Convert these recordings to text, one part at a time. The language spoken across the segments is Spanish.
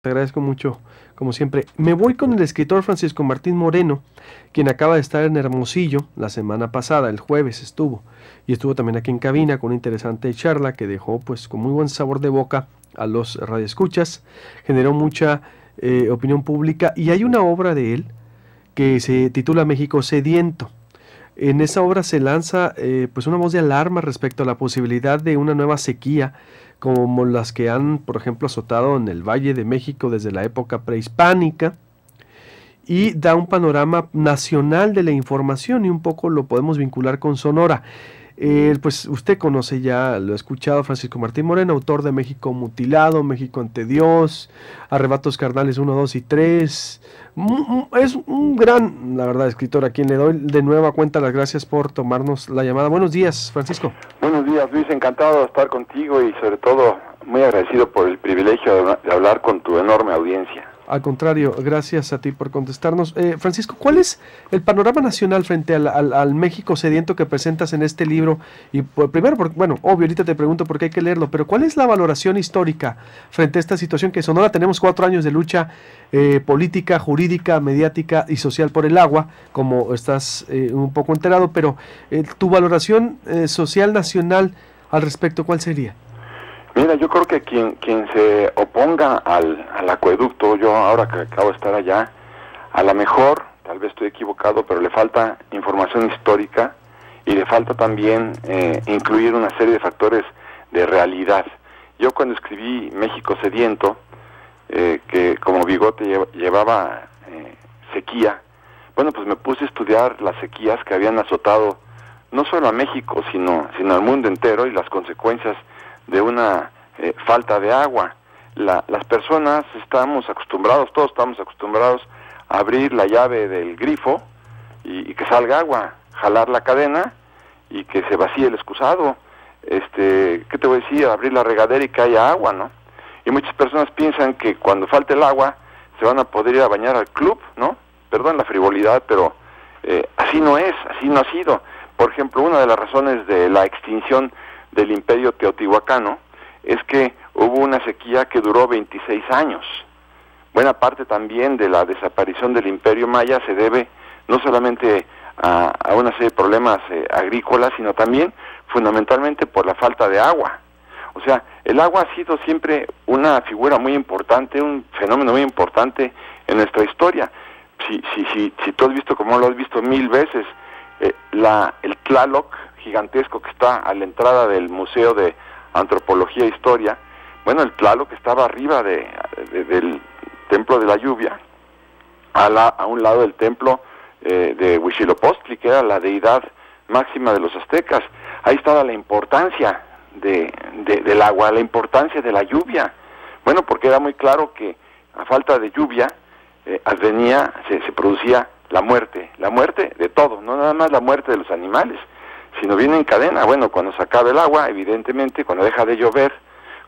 Te agradezco mucho, como siempre. Me voy con el escritor Francisco Martín Moreno, quien acaba de estar en Hermosillo la semana pasada, el jueves estuvo, y estuvo también aquí en cabina con una interesante charla que dejó pues con muy buen sabor de boca a los radioescuchas, generó mucha eh, opinión pública y hay una obra de él que se titula México Sediento. En esa obra se lanza eh, pues una voz de alarma respecto a la posibilidad de una nueva sequía como las que han, por ejemplo, azotado en el Valle de México desde la época prehispánica, y da un panorama nacional de la información y un poco lo podemos vincular con Sonora. Eh, pues usted conoce ya, lo ha escuchado, Francisco Martín Moreno, autor de México Mutilado, México ante Dios, Arrebatos Carnales 1, 2 y 3. Es un gran, la verdad, escritor a quien le doy de nueva cuenta las gracias por tomarnos la llamada. Buenos días, Francisco. Buenos días, Luis, encantado de estar contigo y sobre todo muy agradecido por el privilegio de hablar con tu enorme audiencia. Al contrario, gracias a ti por contestarnos. Eh, Francisco, ¿cuál es el panorama nacional frente al, México sediento que presentas en este libro? Y por, primero, bueno, obvio, ahorita te pregunto por qué hay que leerlo, pero ¿cuál es la valoración histórica frente a esta situación que Sonora tenemos cuatro años de lucha eh, política, jurídica, mediática y social por el agua, como estás eh, un poco enterado, pero tu valoración social nacional al respecto, ¿cuál sería? Mira, yo creo que quien, quien se oponga al, acueducto, yo ahora que acabo de estar allá, a lo mejor, tal vez estoy equivocado, pero le falta información histórica y le falta también eh, incluir una serie de factores de realidad. Yo cuando escribí México Sediento, eh, que como bigote llevaba eh, sequía, bueno, pues me puse a estudiar las sequías que habían azotado no solo a México, sino, sino al mundo entero y las consecuencias de una eh, falta de agua. las personas estamos acostumbrados, todos estamos acostumbrados a abrir la llave del grifo y, que salga agua, jalar la cadena y que se vacíe el excusado. Este, ¿qué te voy a decir? Abrir la regadera y que haya agua, ¿no? Y muchas personas piensan que cuando falte el agua se van a poder ir a bañar al club, ¿no? Perdón la frivolidad, pero eh, así no es, así no ha sido. Por ejemplo, una de las razones de la extinción del imperio teotihuacano es que hubo una sequía que duró 26 años. Buena parte también de la desaparición del imperio maya se debe no solamente a, una serie de problemas eh, agrícolas, sino también fundamentalmente por la falta de agua. O sea, el agua ha sido siempre una figura muy importante, un fenómeno muy importante en nuestra historia. Si, si, si, si tú has visto, como lo has visto mil veces, eh, la, el Tlaloc, gigantesco que está a la entrada del Museo de Antropología e Historia, bueno, el Tlaloc estaba arriba de, del Templo de la Lluvia, a, la, a un lado del templo eh, de Huitzilopochtli, que era la deidad máxima de los aztecas. Ahí estaba la importancia de, del agua, la importancia de la lluvia. Bueno, porque era muy claro que a falta de lluvia eh, se, se producía la muerte, la muerte de todo, no nada más la muerte de los animales, sino viene en cadena. Bueno, cuando se acabe el agua, evidentemente, cuando deja de llover,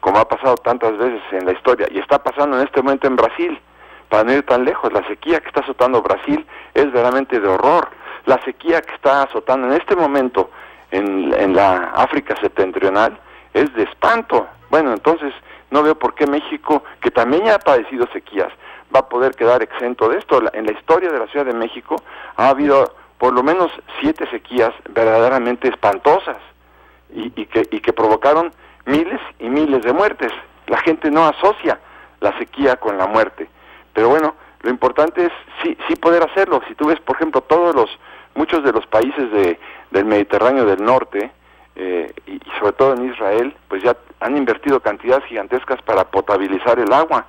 como ha pasado tantas veces en la historia, y está pasando en este momento en Brasil, para no ir tan lejos, la sequía que está azotando Brasil es verdaderamente de horror. La sequía que está azotando en este momento en, en la África septentrional es de espanto. Bueno, entonces no veo por qué México, que también ya ha padecido sequías, va a poder quedar exento de esto. En la historia de la Ciudad de México ha habido por lo menos siete sequías verdaderamente espantosas y, que, y que provocaron miles y miles de muertes. La gente no asocia la sequía con la muerte. Pero bueno, lo importante es sí, sí poder hacerlo. Si tú ves, por ejemplo, todos los, muchos de los países de, del Mediterráneo del Norte, eh, y, y, sobre todo en Israel, pues ya han invertido cantidades gigantescas para potabilizar el agua,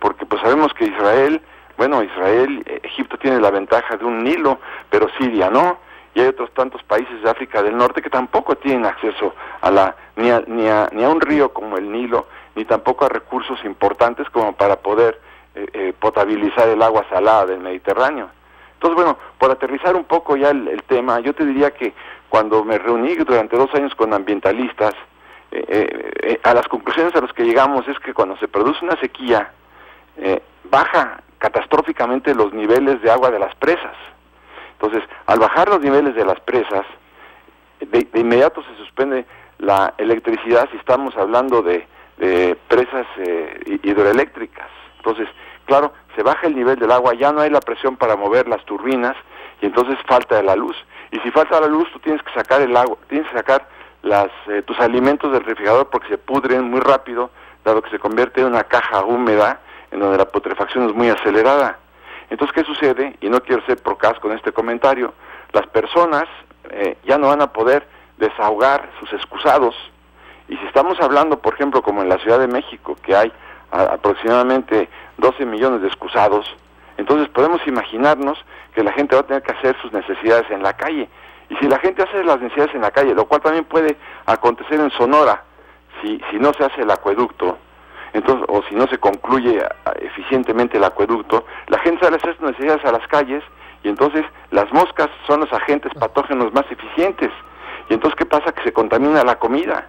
porque pues sabemos que Israel bueno, Israel, eh, Egipto tiene la ventaja de un Nilo, pero Siria no, y hay otros tantos países de África del Norte que tampoco tienen acceso a la ni a, ni a, ni a un río como el Nilo, ni tampoco a recursos importantes como para poder eh, eh, potabilizar el agua salada del Mediterráneo. Entonces, bueno, por aterrizar un poco ya el, tema, yo te diría que cuando me reuní durante dos años con ambientalistas, a las conclusiones a las que llegamos es que cuando se produce una sequía, baja catastróficamente los niveles de agua de las presas. Entonces, al bajar los niveles de las presas, de, inmediato se suspende la electricidad si estamos hablando de, presas eh, hidroeléctricas. Entonces, claro, se baja el nivel del agua, ya no hay la presión para mover las turbinas y entonces falta la luz. Y si falta la luz, tú tienes que sacar el agua, tienes que sacar las, eh, tus alimentos del refrigerador porque se pudren muy rápido, dado que se convierte en una caja húmeda en donde la putrefacción es muy acelerada. Entonces, ¿qué sucede? Y no quiero ser procas con este comentario, las personas eh, ya no van a poder desahogar sus excusados. Y si estamos hablando, por ejemplo, como en la Ciudad de México, que hay aproximadamente 12 millones de excusados, entonces podemos imaginarnos que la gente va a tener que hacer sus necesidades en la calle. Y si la gente hace las necesidades en la calle, lo cual también puede acontecer en Sonora, si, si no se hace el acueducto, entonces, o si no se concluye eficientemente el acueducto, la gente sale a hacer necesidades a las calles y entonces las moscas son los agentes patógenos más eficientes. Y entonces, ¿qué pasa? Que se contamina la comida.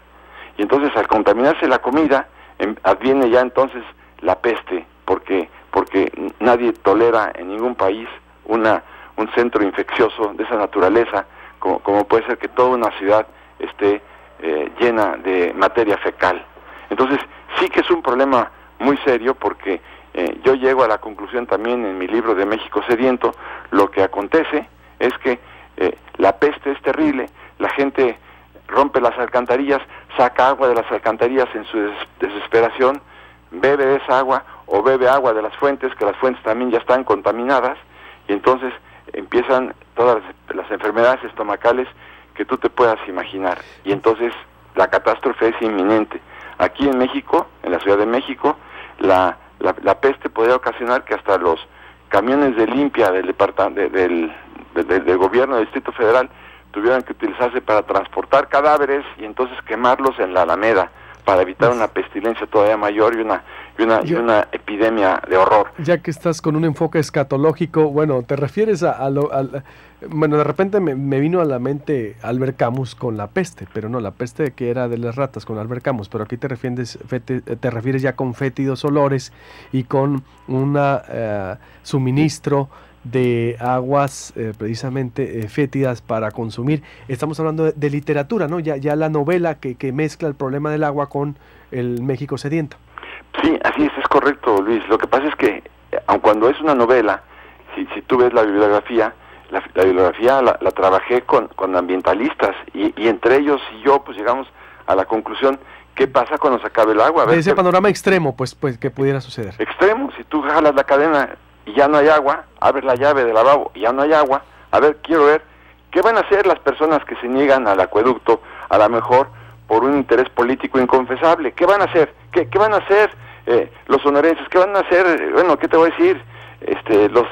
Y entonces, al contaminarse la comida, em, adviene ya entonces la peste, porque porque nadie tolera en ningún país una un centro infeccioso de esa naturaleza, como, como puede ser que toda una ciudad esté eh, llena de materia fecal. Entonces, sí que es un problema muy serio porque eh, yo llego a la conclusión también en mi libro de México Sediento, lo que acontece es que eh, la peste es terrible, la gente rompe las alcantarillas, saca agua de las alcantarillas en su desesperación, bebe esa agua o bebe agua de las fuentes, que las fuentes también ya están contaminadas, y entonces empiezan todas las, enfermedades estomacales que tú te puedas imaginar. Y entonces la catástrofe es inminente. Aquí en México, en la Ciudad de México, la, la, peste podría ocasionar que hasta los camiones de limpia del, departamento, del, del gobierno del Distrito Federal tuvieran que utilizarse para transportar cadáveres y entonces quemarlos en la Alameda para evitar una pestilencia todavía mayor y una, y una, y una epidemia de horror. Ya que estás con un enfoque escatológico, bueno, te refieres a, lo... bueno, de repente me, vino a la mente Albert Camus con la peste, pero no, la peste que era de las ratas con Albert Camus, pero aquí te refieres, te refieres ya con fétidos olores y con un eh, suministro de aguas eh, precisamente eh, fétidas para consumir. Estamos hablando de, literatura, ¿no? Ya, ya la novela que, que, mezcla el problema del agua con el México sediento. Sí, así es, es correcto, Luis. Lo que pasa es que, aun cuando es una novela, si, si tú ves la bibliografía, la, bibliografía la, trabajé con, con ambientalistas y, y, entre ellos y yo pues llegamos a la conclusión qué pasa cuando se acabe el agua. de ese panorama extremo, pues, pues, que pudiera suceder. Extremo, si tú jalas la cadena y ya no hay agua, abres la llave del lavabo y ya no hay agua, a ver, quiero ver, ¿qué van a hacer las personas que se niegan al acueducto, a lo mejor por un interés político inconfesable? ¿Qué van a hacer? ¿Qué, qué van a hacer eh, los sonorenses? ¿Qué van a hacer? Bueno, ¿qué te voy a decir? Este, los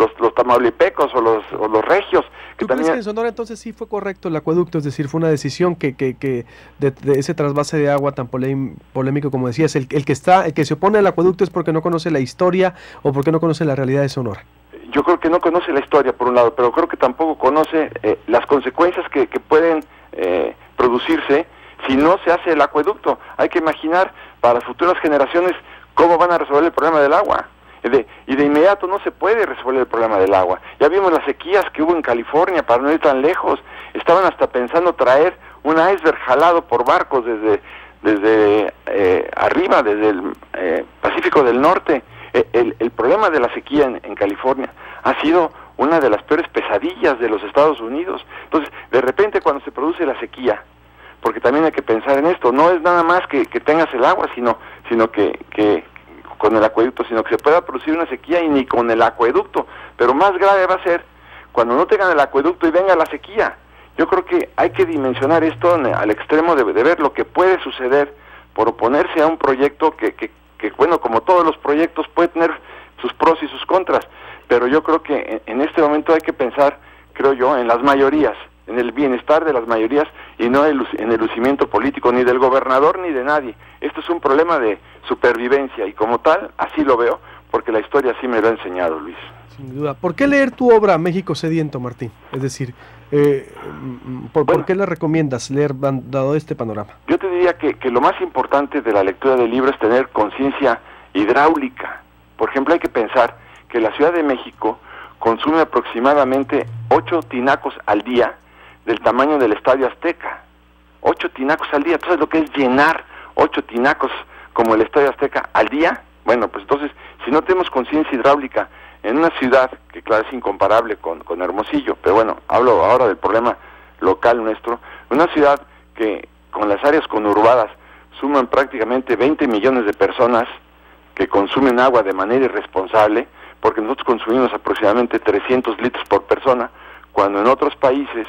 los, los tamaulipecos o los, o los regios. Que ¿Tú crees que en Sonora entonces sí fue correcto el acueducto? Es decir, fue una decisión que, que, que de, ese trasvase de agua tan polémico como decías, el, el, que está, el que se opone al acueducto es porque no conoce la historia o porque no conoce la realidad de Sonora. Yo creo que no conoce la historia por un lado, pero creo que tampoco conoce eh, las consecuencias que, que pueden eh, producirse si no se hace el acueducto. Hay que imaginar para futuras generaciones cómo van a resolver el problema del agua y de inmediato no se puede resolver el problema del agua. Ya vimos las sequías que hubo en California, para no ir tan lejos. Estaban hasta pensando traer un iceberg jalado por barcos desde, desde eh, arriba, desde el eh, Pacífico del Norte. E, el, el, problema de la sequía en, en, California ha sido una de las peores pesadillas de los Estados Unidos. Entonces, de repente cuando se produce la sequía, porque también hay que pensar en esto, no es nada más que, que tengas el agua, sino, sino que, que, con el acueducto, sino que se pueda producir una sequía y ni con el acueducto. Pero más grave va a ser cuando no tengan el acueducto y venga la sequía. Yo creo que hay que dimensionar esto al extremo de, ver lo que puede suceder por oponerse a un proyecto que, que, que, bueno, como todos los proyectos, puede tener sus pros y sus contras. Pero yo creo que en, en este momento hay que pensar, creo yo, en las mayorías en el bienestar de las mayorías y no en el lucimiento político ni del gobernador ni de nadie. Esto es un problema de supervivencia y como tal, así lo veo, porque la historia así me lo ha enseñado, Luis. Sin duda. ¿Por qué leer tu obra México Sediento, Martín? Es decir, eh, ¿por, qué la recomiendas leer dado este panorama? Yo te diría que, que lo más importante de la lectura del libro es tener conciencia hidráulica. Por ejemplo, hay que pensar que la Ciudad de México consume aproximadamente 8 tinacos al día del tamaño del Estadio Azteca. Ocho tinacos al día. Entonces lo que es llenar ocho tinacos como el Estadio Azteca al día? Bueno, pues entonces, si no tenemos conciencia hidráulica en una ciudad que claro es incomparable con, con Hermosillo, pero bueno, hablo ahora del problema local nuestro, una ciudad que con las áreas conurbadas suman prácticamente 20 millones de personas que consumen agua de manera irresponsable, porque nosotros consumimos aproximadamente 300 litros por persona, cuando en otros países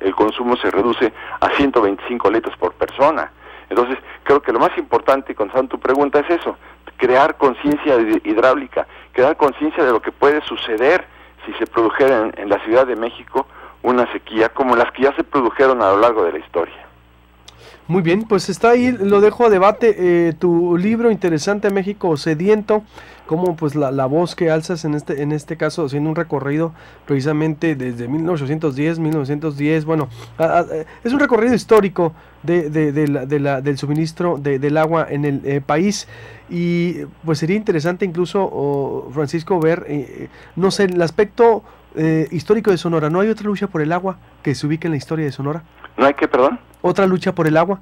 el consumo se reduce a 125 litros por persona. Entonces, creo que lo más importante, con tu pregunta, es eso, crear conciencia hidráulica, crear conciencia de lo que puede suceder si se produjera en, la Ciudad de México una sequía como las que ya se produjeron a lo largo de la historia. Muy bien, pues está ahí, lo dejo a debate, eh, tu libro interesante México Sediento, como pues la, la, voz que alzas en este, en este caso haciendo un recorrido precisamente desde 1810, 1910, bueno, es un recorrido histórico de, de, de, la, de la, del suministro del agua en el eh, país y pues sería interesante incluso, Francisco, ver, eh, no sé, el aspecto eh, histórico de Sonora, ¿no hay otra lucha por el agua que se ubique en la historia de Sonora? ¿No hay qué, perdón? Otra lucha por el agua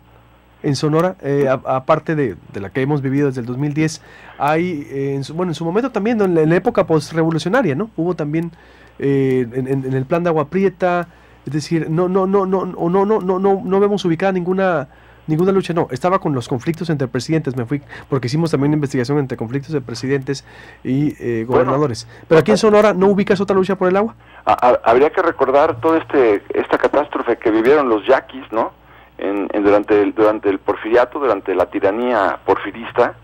en Sonora, eh, aparte de, la que hemos vivido desde el 2010, hay, eh, en su, bueno, en su momento también, en la, época postrevolucionaria, ¿no? Hubo también eh, en, el plan de Agua Prieta, es decir, no, no, no, no, no, no, no, no, no, no vemos ubicada ninguna ninguna lucha, no, estaba con los conflictos entre presidentes, me fui, porque hicimos también investigación entre conflictos de presidentes y gobernadores. Pero aquí en Sonora, ¿no ubicas otra lucha por el agua? habría que recordar toda este, esta catástrofe que vivieron los yaquis, ¿no? En, durante, el, durante el porfiriato, durante la tiranía porfirista.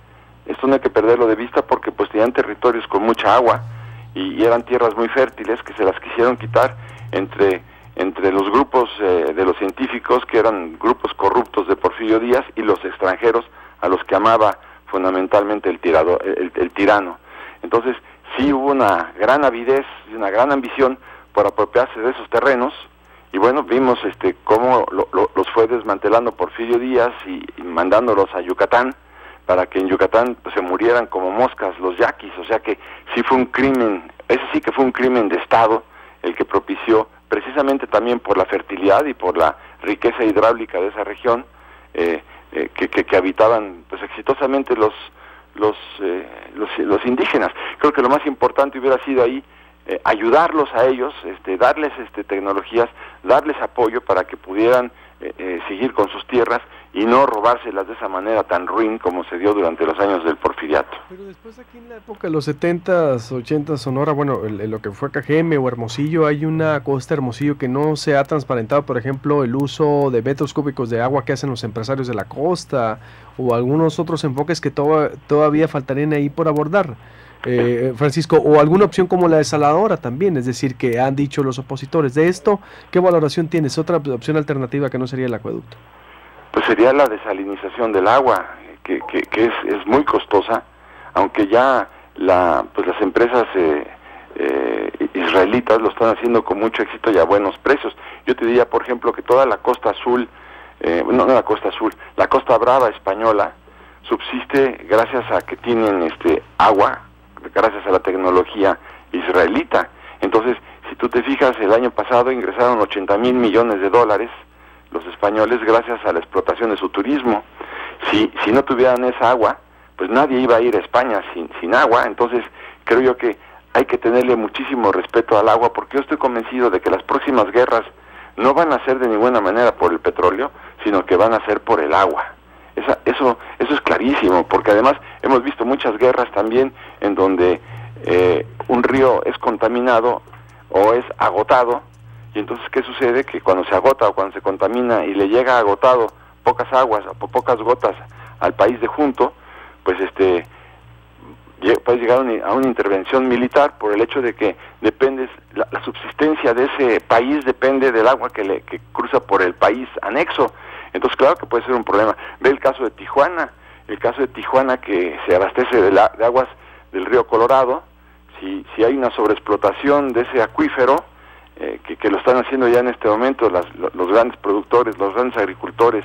Esto no hay que perderlo de vista porque pues tenían territorios con mucha agua y, eran tierras muy fértiles que se las quisieron quitar entre, entre los grupos eh, de los científicos que eran grupos corruptos de Porfirio Díaz y los extranjeros a los que amaba fundamentalmente el, tirado, el, el tirano. Entonces sí hubo una gran avidez y una gran ambición por apropiarse de esos terrenos y bueno, vimos este cómo los fue desmantelando Porfirio Díaz y, mandándolos a Yucatán para que en Yucatán pues, se murieran como moscas los yaquis, o sea que sí fue un crimen, ese sí que fue un crimen de Estado el que propició, precisamente también por la fertilidad y por la riqueza hidráulica de esa región, eh, eh, que, que, habitaban pues exitosamente los, los, eh, los, los indígenas. Creo que lo más importante hubiera sido ahí eh, ayudarlos a ellos, este, darles este, tecnologías, darles apoyo para que pudieran eh, eh, seguir con sus tierras y no robárselas de esa manera tan ruin como se dio durante los años del porfiriato. Pero después aquí en la época de los 70s, 80s, Sonora, bueno, en lo que fue KGM o Hermosillo, hay una costa Hermosillo que no se ha transparentado, por ejemplo, el uso de metros cúbicos de agua que hacen los empresarios de la costa o algunos otros enfoques que todavía faltarían ahí por abordar eh, Francisco, o alguna opción como la desaladora también, es decir, que han dicho los opositores de esto, ¿qué valoración tienes? ¿Otra opción alternativa que no sería el acueducto? Pues sería la desalinización del agua, que, que, es, es, muy costosa, aunque ya la, pues las empresas eh, eh, israelitas lo están haciendo con mucho éxito y a buenos precios. Yo te diría, por ejemplo, que toda la costa azul, eh, no, no la costa azul, la costa brava española, subsiste gracias a que tienen este agua gracias a la tecnología israelita. Entonces, si tú te fijas, el año pasado ingresaron 80 mil millones de dólares los españoles gracias a la explotación de su turismo. Si, si no tuvieran esa agua, pues nadie iba a ir a España sin, sin agua. Entonces, creo yo que hay que tenerle muchísimo respeto al agua porque yo estoy convencido de que las próximas guerras no van a ser de ninguna manera por el petróleo, sino que van a ser por el agua eso, eso es clarísimo, porque además hemos visto muchas guerras también en donde eh, un río es contaminado o es agotado, y entonces ¿qué sucede? Que cuando se agota o cuando se contamina y le llega agotado pocas aguas o pocas gotas al país de junto, pues este puede llegar a una intervención militar por el hecho de que depende la, subsistencia de ese país depende del agua que, le, que cruza por el país anexo entonces, claro que puede ser un problema. Ve el caso de Tijuana, el caso de Tijuana que se abastece de, de aguas del río Colorado, si, si hay una sobreexplotación de ese acuífero, eh, que, lo están haciendo ya en este momento los grandes productores, los grandes agricultores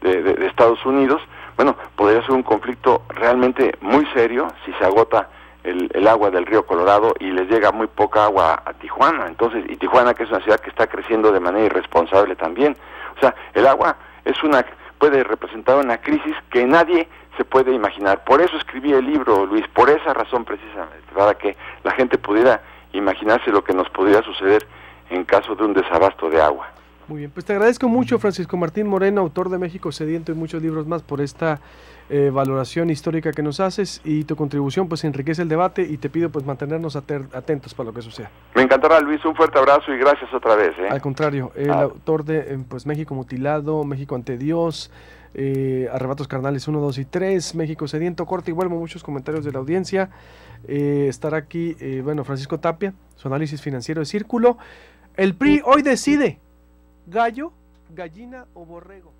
de, Estados Unidos, bueno, podría ser un conflicto realmente muy serio si se agota el, el, agua del río Colorado y les llega muy poca agua a Tijuana. Entonces, y Tijuana que es una ciudad que está creciendo de manera irresponsable también. O sea, el agua es una puede representar una crisis que nadie se puede imaginar. Por eso escribí el libro, Luis, por esa razón precisamente, para que la gente pudiera imaginarse lo que nos podría suceder en caso de un desabasto de agua. Muy bien, pues te agradezco mucho Francisco Martín Moreno, autor de México Sediento y muchos libros más, por esta eh, valoración histórica que nos haces y tu contribución pues enriquece el debate y te pido pues mantenernos atentos para lo que suceda. Me encantará Luis, un fuerte abrazo y gracias otra vez. ¿eh? Al contrario, el ah. autor de eh, pues México Mutilado, México ante Dios, Arrebatos Carnales 1, 2 y 3, México Sediento, corte y vuelvo, muchos comentarios de la audiencia. estar aquí, bueno, Francisco Tapia, su análisis financiero de círculo. El PRI hoy decide gallo, gallina o borrego.